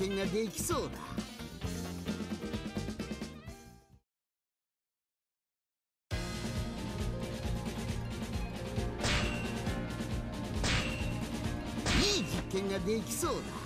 見ができそうだ。いい実験ができそうだ。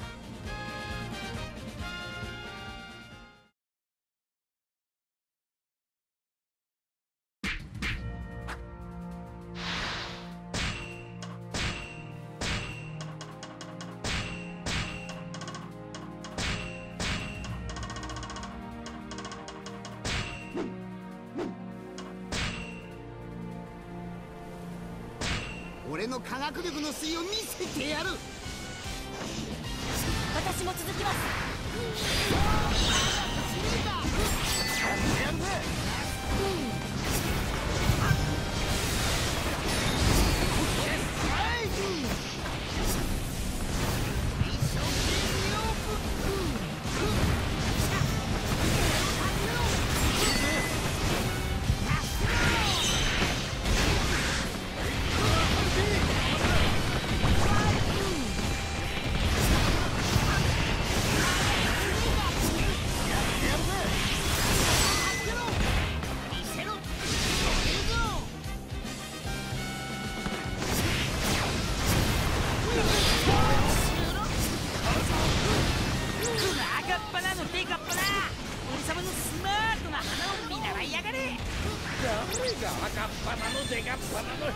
俺の科学力の推を見せてやる。私も続きます。やるぜ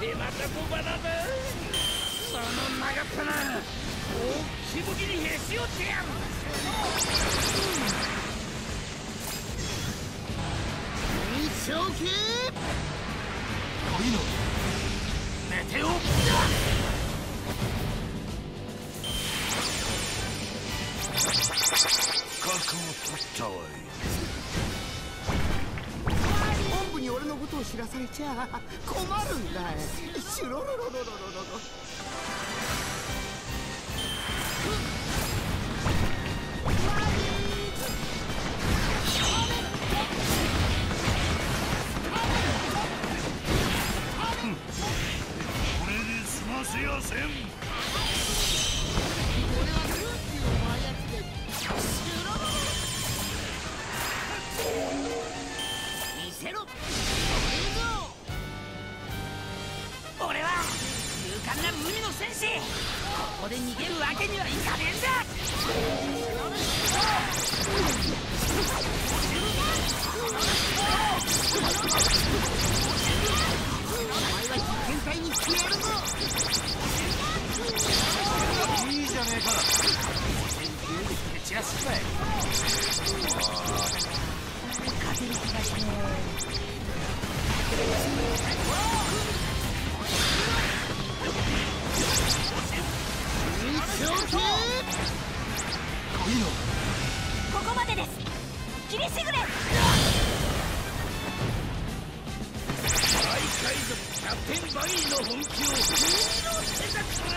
出また小腹だその長っにへし折ってやる、う、メテオ覚悟取ったわい。ことを知らされちゃ困るんだい。シュロロロロロロロここまでです。切りしぐれ。大海賊キャプテンバギーの本気を見ろってたか。ら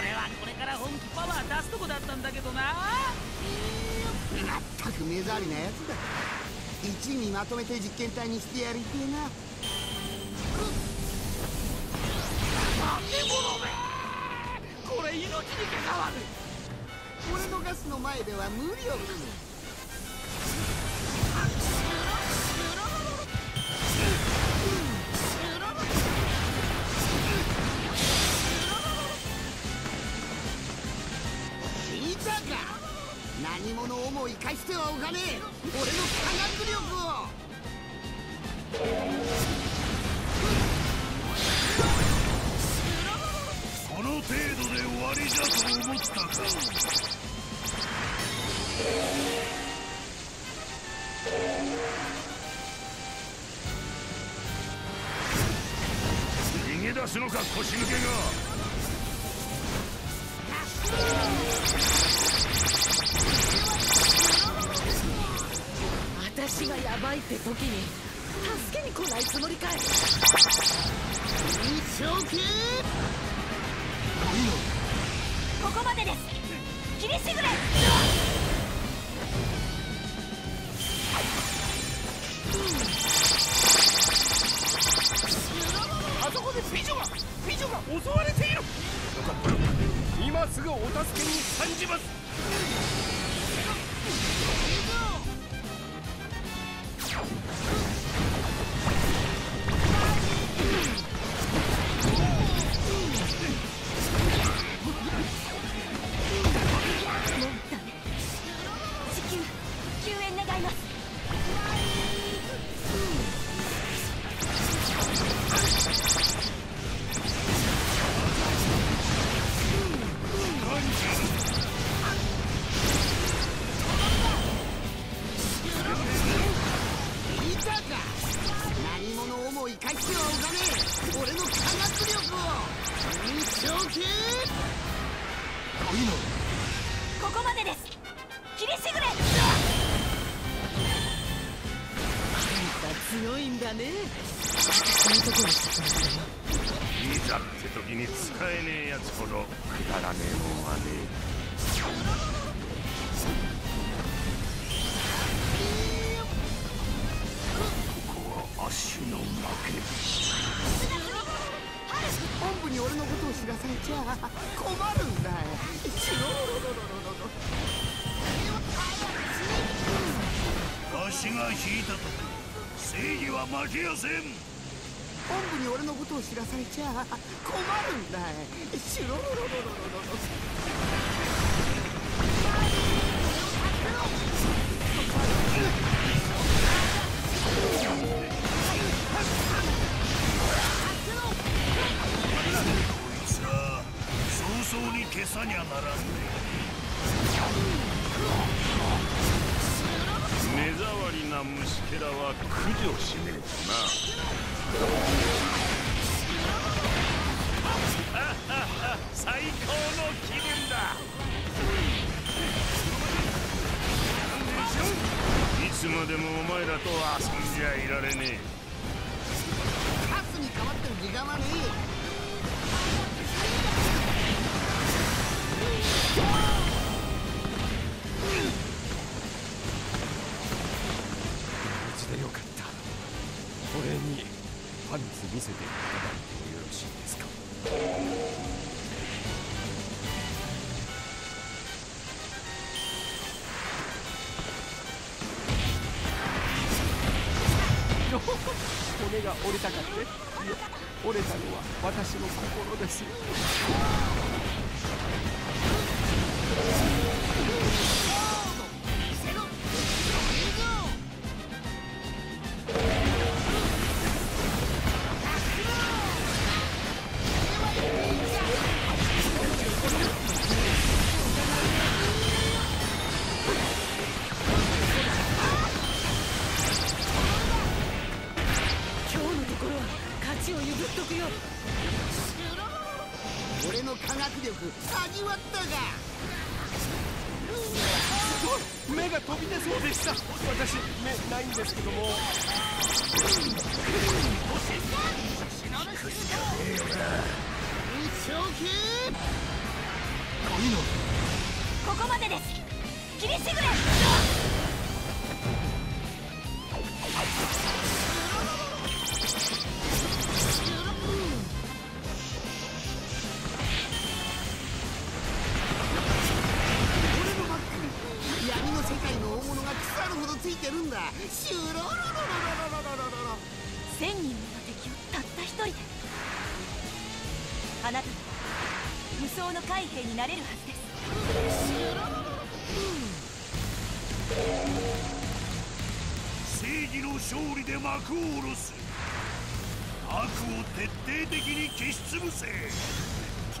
俺はこれから本気パワー出すとこだったんだけどな。まったく目障りなやつだ。一位にまとめて実験体にしてやりてえなこれ命に関わる。俺のガスの前では無力いたか何者をも生かしてはおかねえ俺の科学力を。程度で終わりだと思ったか逃げ出すのか腰抜けが。私がヤバいって時に助けに来ないつもりかい。正気ここまでです。しぐれ。あそこでがが襲われている。よかった今すぐお助けに感じます。いざって時に使えねえやつほどくだらねえもんはねえここは足の負け本部に俺のことを知らされちゃ困るんだよチロロロロロロロわしが引いたと正義は負けやせん本部俺のことを知らされちゃ困るんだよチロロロロロロロこいつら早々に消さにゃならん目障りな虫けらは駆除しねえとな。最高の気分だ。いつまでもお前らと遊んじゃいられねカスに変わってる時間はね無事でよかった。お礼にパンツ見せていただいてもよろしいですか？折りたかって？いや折れたのは私の心ですよ。目が飛び出そうでした。私目ないんですけども。ここまでです。キリシグレついてるんだ。シュロロロロロロロロロロ。1000人もの敵をたった一人で。あなたは無双の海兵になれるはずです。正義の勝利で幕を下ろす。悪を徹底的に消し潰せ。死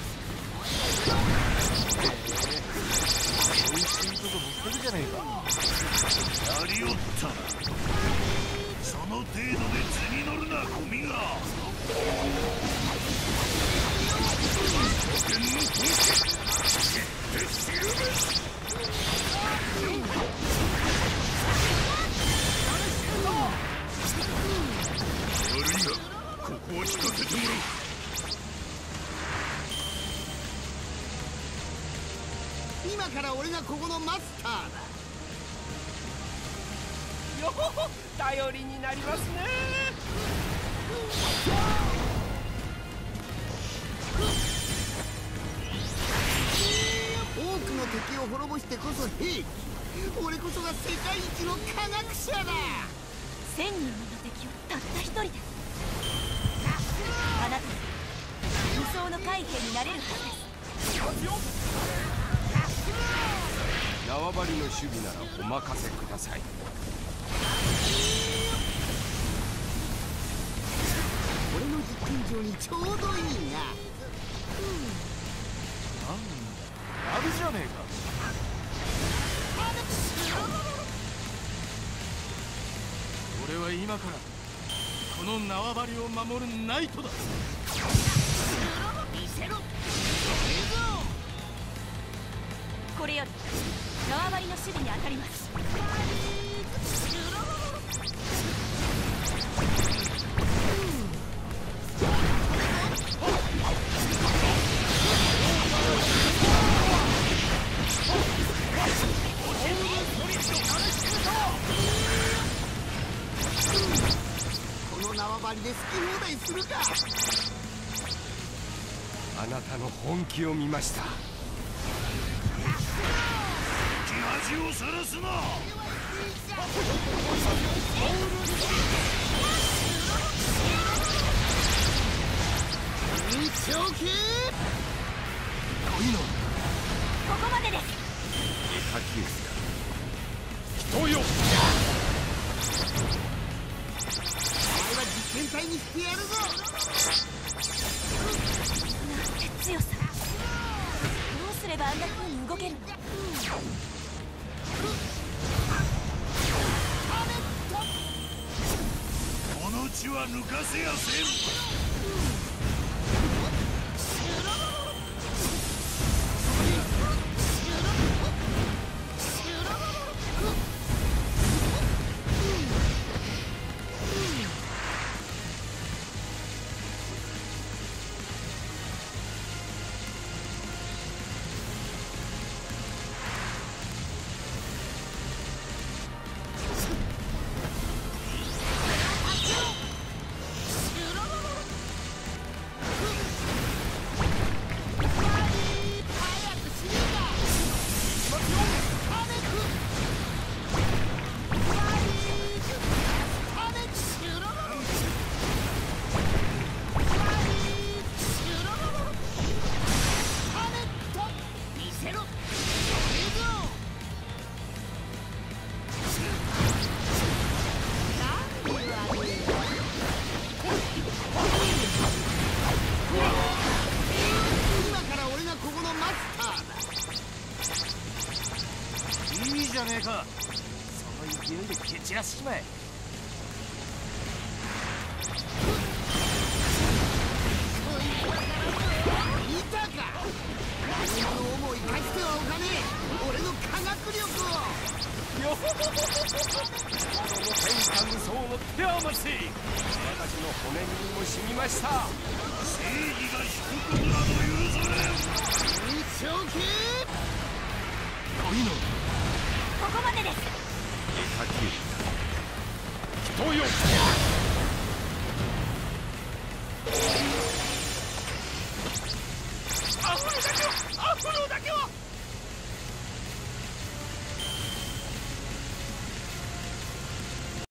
ここは聞かせてもらう。今から俺がここのマスターだ。よほほ頼りになりますね。多くの敵を滅ぼしてこそ兵器。俺こそが世界一の科学者だ。千人もの敵をたった一人であなた理想の海兵になれるはずです縄張りの守備ならお任せください。俺の実験場にちょうどいいな。あるじゃねえか。俺は今からこの縄張りを守るナイトだ。これより縄張りの守備に当たります。あなたの本気を見ました。恥をさらすな一丁系ここまでです。エタキウスか人よお前は実験体にしてやるぞなんて強さどうすればあんな風に動けるのこの血は抜かせやせん。ねえか。その勢いで蹴散らしちまえ。この天下無双のここまでです。人よ